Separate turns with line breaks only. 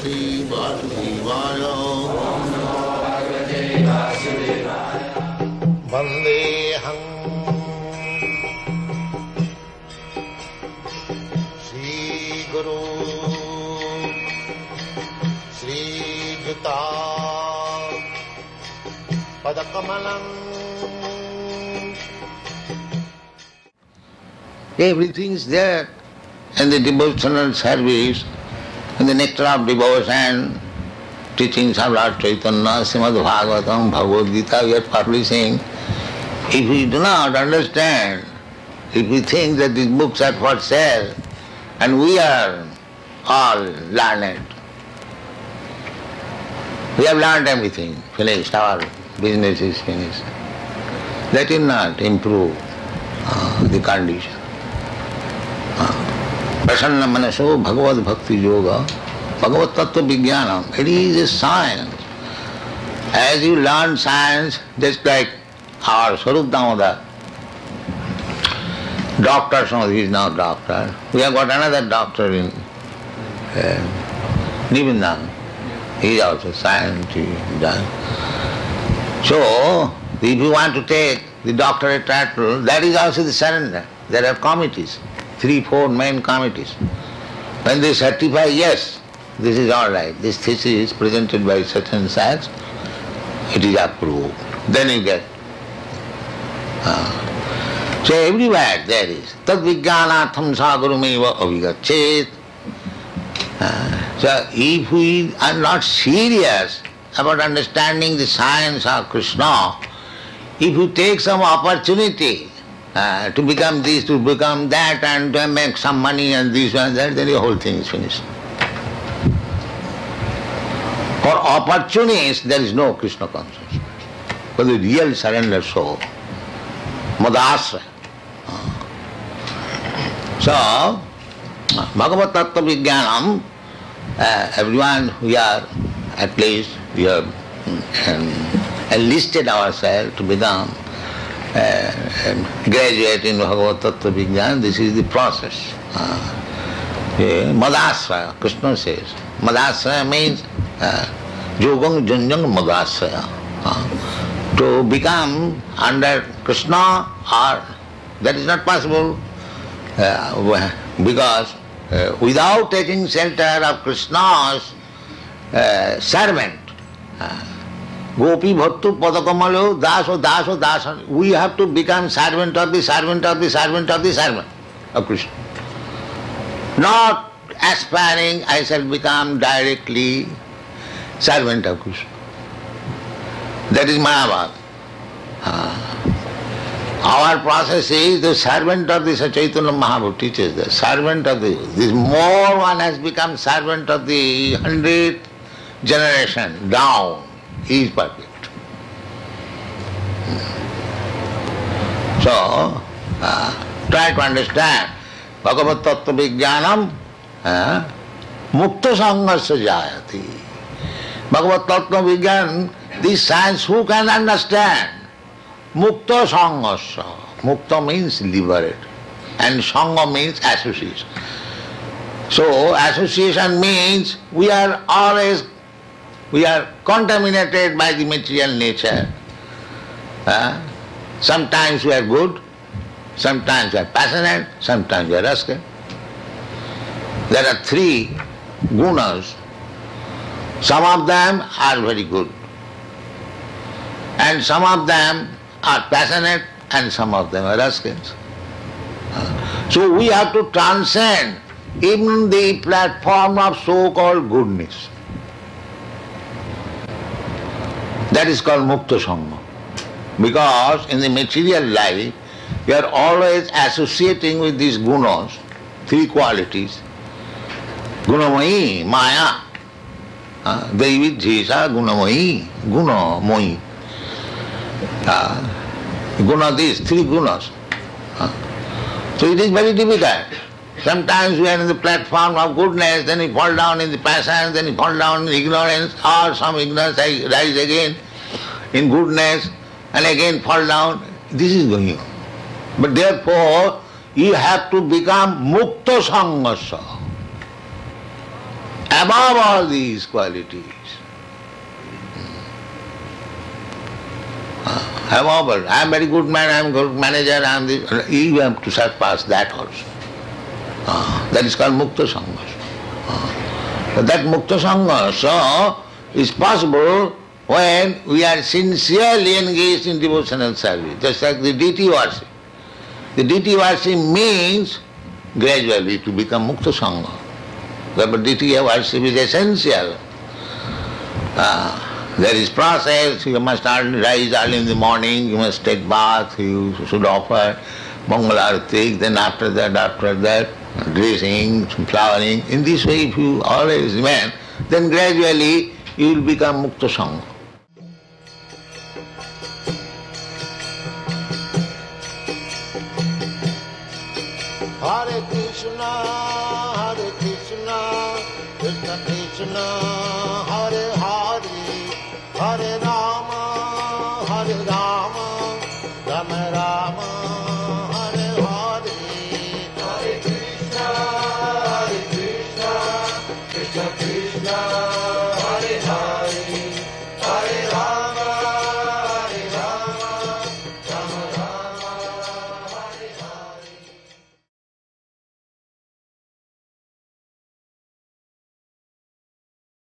भगवते वासुदेवाय वन्देऽहं श्रीगुरु श्रीयुता पदकमलम् Everything is there in the devotional service, in the nectar of devotion, teachings of Lord Chaitanya, Srimad Bhagavatam, Bhagavad Gita, we are publishing. If we do not understand, if we think that these books are for sale, and we are all learned, we have learned everything, finished, our business is finished. That will not improve uh, the condition. प्रसन्न मनसो भगवत भक्ति yoga Bhagavat tattva vigyan it is a science as you learn science just like our Swarup Damodar now doctor we have got another doctor in uh, Nivindam he is also scientist done. so if you want to take the doctorate title that is also the surrender there are committees three, four main committees. When they certify, yes, this is all right, this thesis is presented by such and such, it is approved. Then you get. Uh, so everywhere there is. Tad vijnanatham sagurumeva avigachet. Uh, so if we are not serious about understanding the science of Krishna, if you take some opportunity uh, to become this, to become that, and to make some money and this and that, then the whole thing is finished. For opportunists, there is no Krishna consciousness. For the real surrender soul, madasra. So, Bhagavad Tattva Vijnanam, uh, everyone we are, at least, we have um, enlisted ourselves to become uh, graduate in Bhagavat tattva vigyan this is the process madashraya Krishna से madashraya means जोगंग जंजंग madashraya to become under Krishna और that is not possible because without taking shelter of Krishna servant Gopi Bhattu Padakamalo, Daso, Daso, Daso. We have to become servant of the servant of the servant of the servant of Krishna. Not aspiring I shall become directly servant of Krishna. That is Mayavad. Uh, our process is the servant of the Chaitanya Mahaprabhu teaches the servant of the this more one has become servant of the hundredth generation down. He is perfect. So, uh, try to understand Bhagavad Tattva Vijnanam uh, Mukta Sanghasya Jayati. Bhagavad Tattva Vijnan, this science who can understand? Mukta Sanghasya. Mukta means liberate and Sangha means association. So association means we are always we are contaminated by the material nature. Uh, sometimes we are good, sometimes we are passionate, sometimes we are rascal. There are three gunas. Some of them are very good, and some of them are passionate, and some of them are rascals. So we have to transcend even the platform of so-called goodness. That is called Mukta Sangha. Because in the material life, we are always associating with these gunas, three qualities. Gunamayi, Maya. Uh, Devi Jesa Gunamayi, Gunamoyi. Uh, guna these, three gunas. Uh, so it is very difficult. Sometimes we are in the platform of goodness, then we fall down in the passion, then we fall down in ignorance, or some ignorance rise again in goodness, and again fall down. This is going on. But therefore, you have to become mukta sanghasa. above all these qualities. Above all, I am very good man, I am good manager, I am the, you have to surpass that also. Uh, that is called Mukta Sangha. Uh, that Mukta Sangha so, is possible when we are sincerely engaged in devotional service, just like the deity worship. The deity worship means gradually to become Mukta Sangha. But deity worship is essential. Uh, there is process, you must rise early in the morning, you must take bath, you should offer Mangalarti, then after that, after that, dressing, flowering. In this way, if you always remain, then gradually you will become Mukta Sangha.
Hare Krishna, Hare Krishna, Krishna Krishna, Hare Hare, Hare Rama, Hare Rama, Rama Rama,